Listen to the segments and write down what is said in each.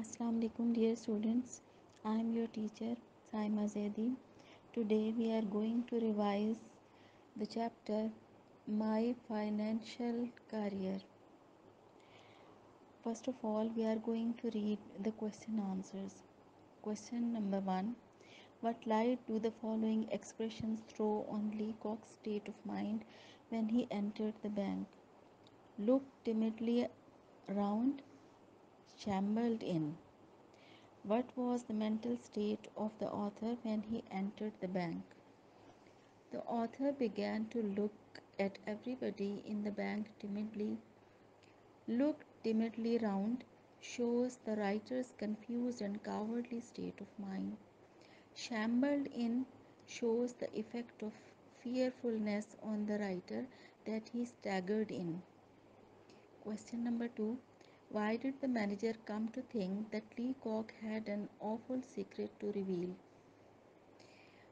Assalamu alaikum dear students. I am your teacher Saima Zaidi. Today we are going to revise the chapter My Financial Career. First of all, we are going to read the question answers. Question number 1 What light do the following expressions throw on Leacock's state of mind when he entered the bank? Looked timidly round, shambled in. What was the mental state of the author when he entered the bank? The author began to look at everybody in the bank timidly. Looked timidly round shows the writer's confused and cowardly state of mind. Shambled in shows the effect of fearfulness on the writer that he staggered in. Question number 2 why did the manager come to think that Leacock had an awful secret to reveal?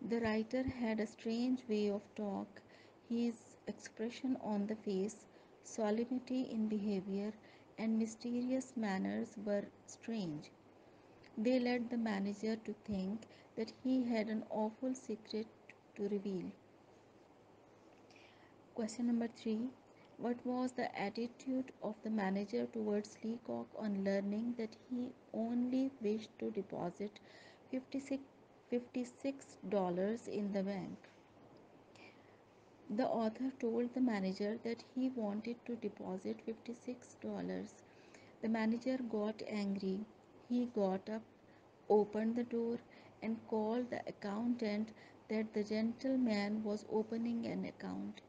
The writer had a strange way of talk. His expression on the face, solemnity in behavior, and mysterious manners were strange. They led the manager to think that he had an awful secret to reveal. Question number 3 what was the attitude of the manager towards Leacock on learning that he only wished to deposit 56 $56 in the bank? The author told the manager that he wanted to deposit $56. The manager got angry. He got up, opened the door, and called the accountant that the gentleman was opening an account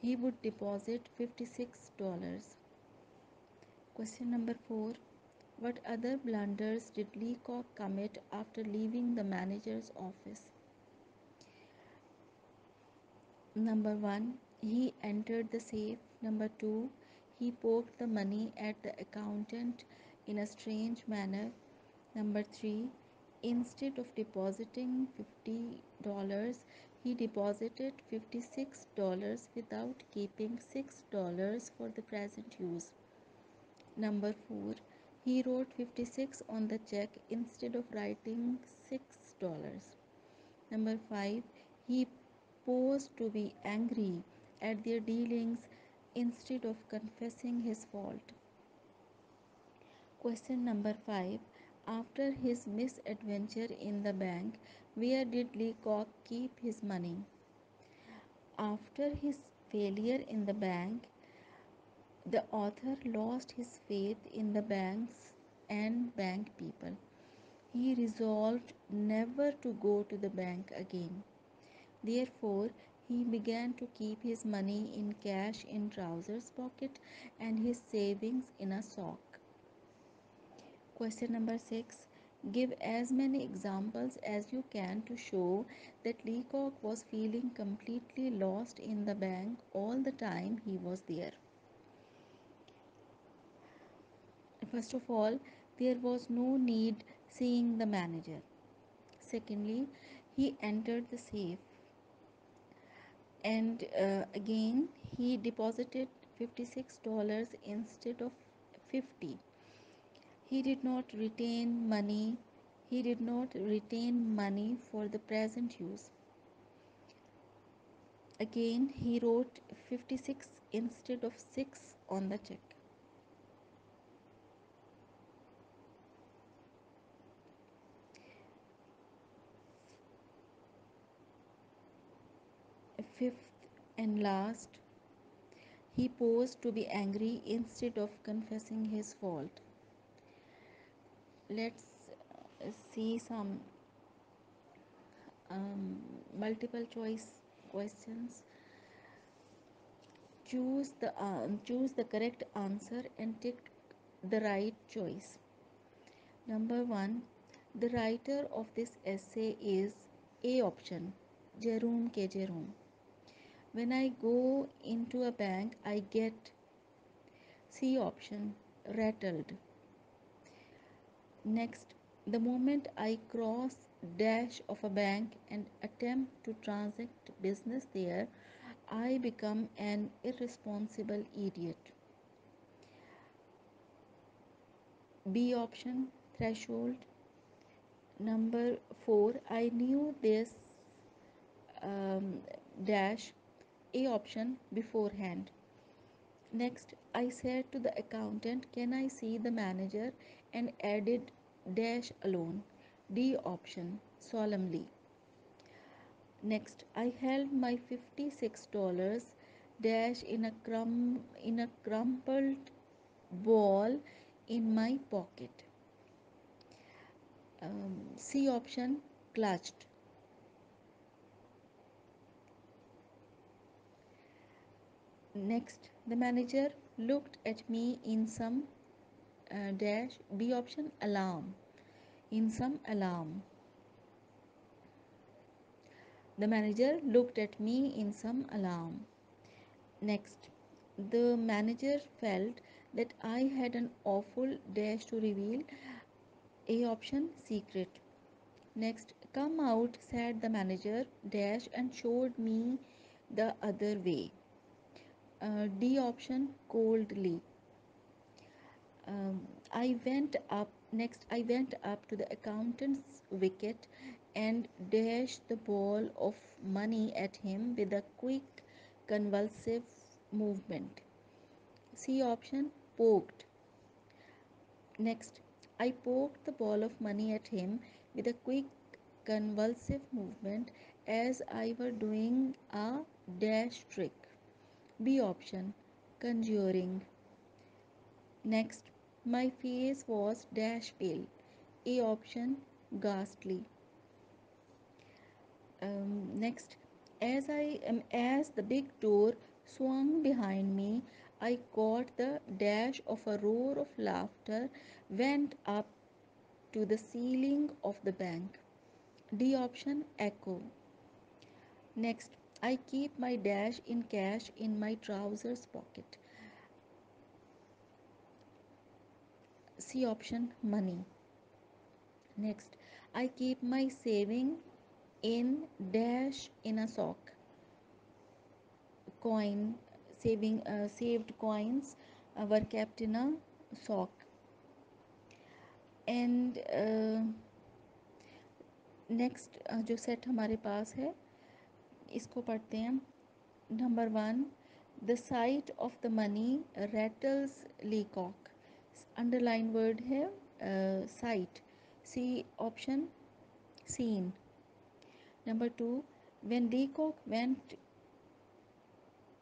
he would deposit $56. Question number 4 What other blunders did Leacock commit after leaving the manager's office? Number 1 He entered the safe. Number 2 He poked the money at the accountant in a strange manner. Number 3 Instead of depositing $50, he deposited $56 without keeping $6 for the present use. Number 4. He wrote 56 on the check instead of writing $6. Number 5. He posed to be angry at their dealings instead of confessing his fault. Question number 5. After his misadventure in the bank, where did Leacock keep his money? After his failure in the bank, the author lost his faith in the banks and bank people. He resolved never to go to the bank again. Therefore, he began to keep his money in cash in trousers pocket and his savings in a sock. Question number 6. Give as many examples as you can to show that Leacock was feeling completely lost in the bank all the time he was there. First of all, there was no need seeing the manager. Secondly, he entered the safe and uh, again he deposited $56 instead of 50 he did not retain money. He did not retain money for the present use. Again he wrote 56 instead of 6 on the check. Fifth and last he posed to be angry instead of confessing his fault let's uh, see some um, multiple choice questions choose the uh, choose the correct answer and tick the right choice number 1 the writer of this essay is a option Jerome K. Jerome. When I go into a bank, I get C option rattled. Next, the moment I cross dash of a bank and attempt to transact business there, I become an irresponsible idiot. B option threshold. Number four, I knew this um, dash A option beforehand. Next, I said to the accountant, Can I see the manager? and added dash alone. D option solemnly. Next, I held my $56 dash in a crumb in a crumpled ball in my pocket. Um, C option clutched. Next, the manager looked at me in some uh, dash B option alarm. In some alarm. The manager looked at me in some alarm. Next, the manager felt that I had an awful dash to reveal. A option secret. Next, come out, said the manager, dash and showed me the other way. Uh, D option coldly. Um, I went up next. I went up to the accountant's wicket and dashed the ball of money at him with a quick, convulsive movement. C option poked. Next, I poked the ball of money at him with a quick, convulsive movement as I were doing a dash trick. B option conjuring. Next, my face was dash pale. A option ghastly. Um, next, as I am as the big door swung behind me, I caught the dash of a roar of laughter went up to the ceiling of the bank. D option echo. Next, I keep my dash in cash in my trousers pocket. C option money. Next I keep my saving in dash in a sock coin saving saved coins were kept in a sock and next जो set हमारे पास है, इसको पढ़ते हैं। Number one the sight of the money rattles Leacock underline word है sight C option scene number two when Leacock went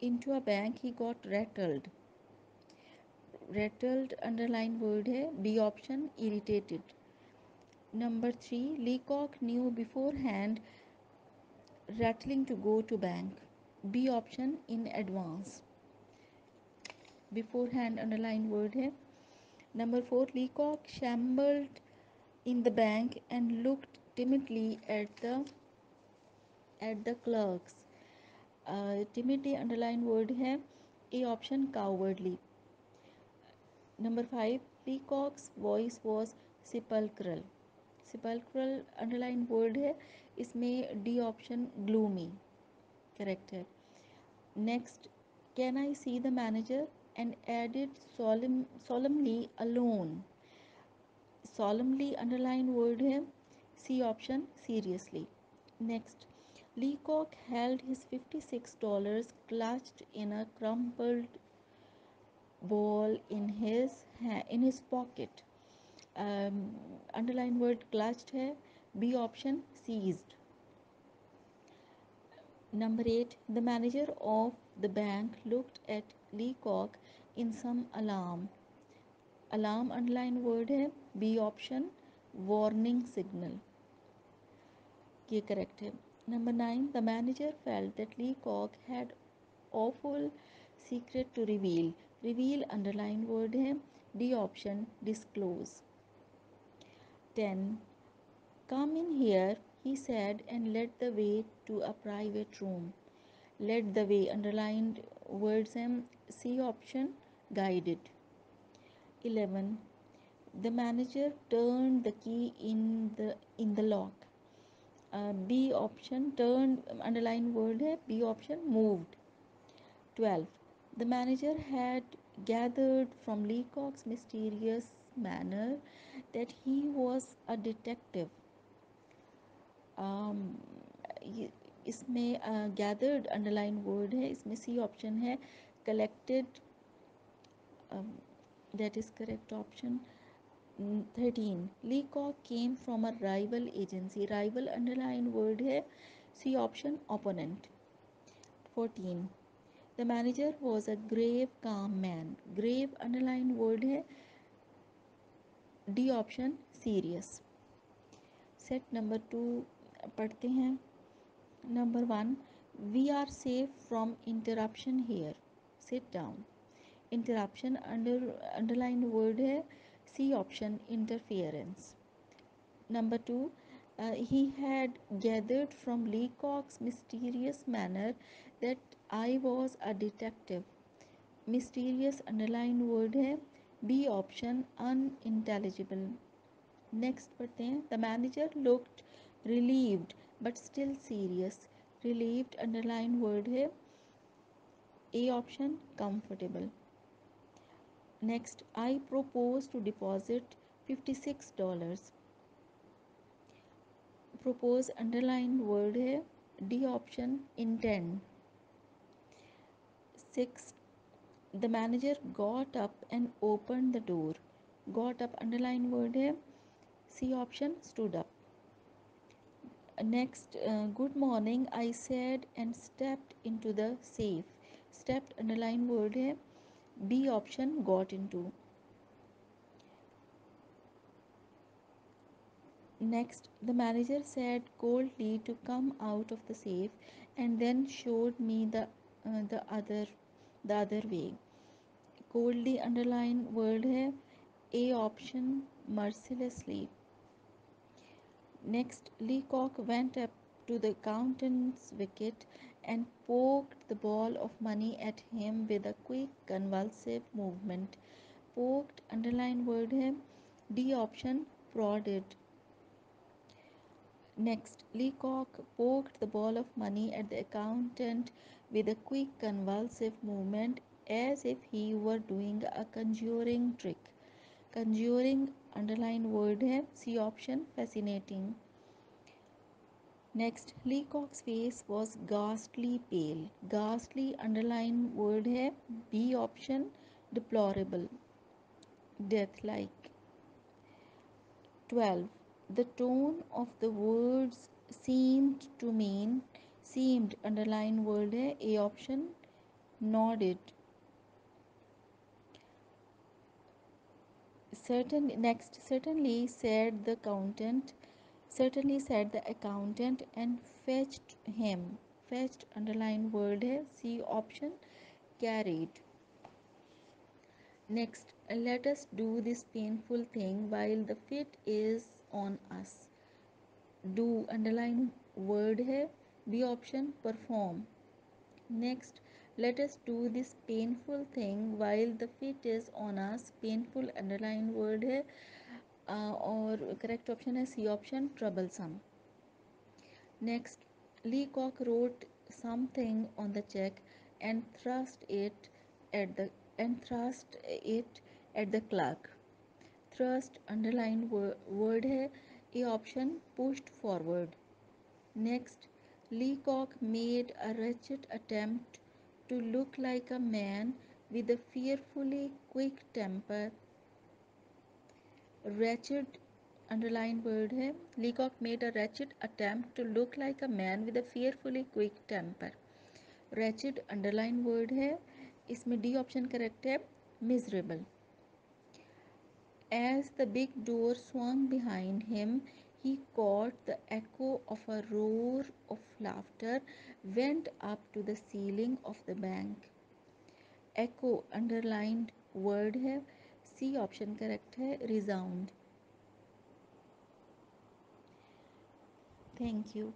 into a bank he got rattled rattled underline word है B option irritated number three Leacock knew beforehand rattling to go to bank B option in advance beforehand underline word है Number four, Leacock shambled in the bank and looked timidly at the at the clerks. Timidly underline word है A option cowardly number five Leacock's voice was sepulchral sepulchral underline word है इसमें D option gloomy correct है. Next Can I see the manager? And added solemn, solemnly alone. Solemnly underline word him. C option seriously. Next, Leacock held his $56 clutched in a crumpled ball in his in his pocket. Um, underline word clutched है B option seized. Number 8 the manager of the bank looked at Leacock in some alarm. Alarm underline word है B option warning signal. ये correct है. Number 9. The manager felt that Leacock had awful secret to reveal. Reveal underline word है D option disclose. 10. Come in here, he said, and led the way to a private room. Led the way, underlined words and C option, guided. 11. The manager turned the key in the in the lock. Uh, B option turned underlined word b option moved. 12. The manager had gathered from Leacock's mysterious manner that he was a detective. um, इसमें gathered underline word है, इसमें C option है collected that is correct option thirteen Leacock came from a rival agency rival underline word है C option opponent fourteen the manager was a grave calm man grave underline word है D option serious set number two पढ़ते हैं। Number one we are safe from interruption here sit down interruption under underline word है C option interference number two he had gathered from Leacock's mysterious manner that I was a detective. Mysterious underline word है B option unintelligible. Next पढ़ते हैं the manager looked relieved but still serious relieved underline word है A option comfortable next I propose to deposit fifty six dollars propose underline word है D option intend six the manager got up and open the door got up underline word है C option stood up next uh, good morning i said and stepped into the safe. Stepped underline word hai b option got into. Next the manager said coldly to come out of the safe and then showed me the uh, the other the other way. Coldly underline word hai a option mercilessly Next, Leacock went up to the accountant's wicket and poked the ball of money at him with a quick convulsive movement. Poked, underline word him, D option, prodded. Next, Leacock poked the ball of money at the accountant with a quick convulsive movement as if he were doing a conjuring trick. Conjuring underline word है C option fascinating next Leacock's face was ghastly pale ghastly underline word है B option deplorable death like twelve the tone of the words seemed to men seemed underline word है, a option it certain next certainly said the accountant certainly said the accountant and fetched him fetched underline word hai c option carried. Next let us do this painful thing while the fit is on us. Do underline word hai b option perform. Next let us do this painful thing while the fit is on us painful underline word है uh, और correct option है C option troublesome next Leacock wrote something on the check and thrust it at the and thrust it at the clerk thrust underline word है A option pushed forward next Leacock made a wretched attempt to look like a man with a fearfully quick temper. Wretched underline word है Leacock made a wretched attempt to look like a man with a fearfully quick temper. Wretched underline word है इसमें D option correct है miserable. As the big door swung behind him, he caught the echo of a roar of laughter went up to the ceiling of the bank. Echo underlined word है C option correct है resound. Thank you.